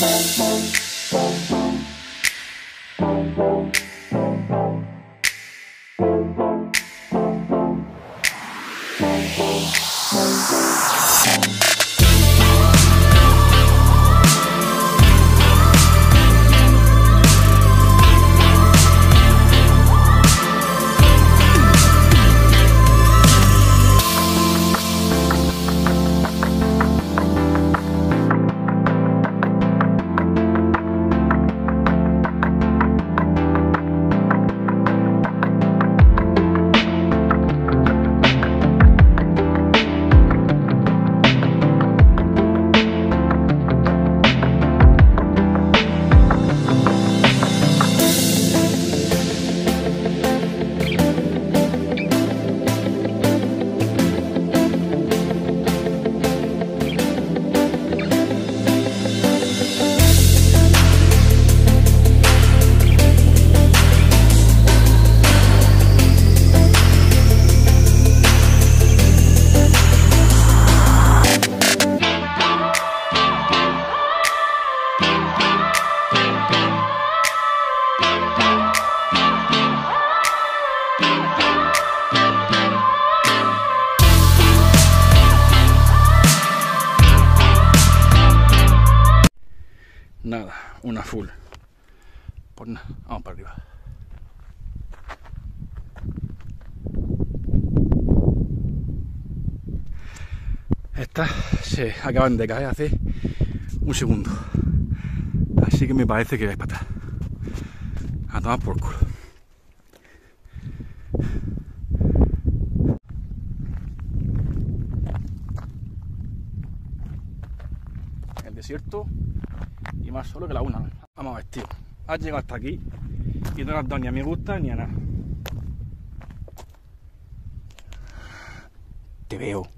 Nada, una full. Nada, vamos para arriba. Estas se acaban de caer hace un segundo. Así que me parece que vais para atrás. A tomar por culo. El desierto y más solo que la una. Vamos a ver, tío. Has llegado hasta aquí y no has dado ni a mi gusta ni a nada. Te veo.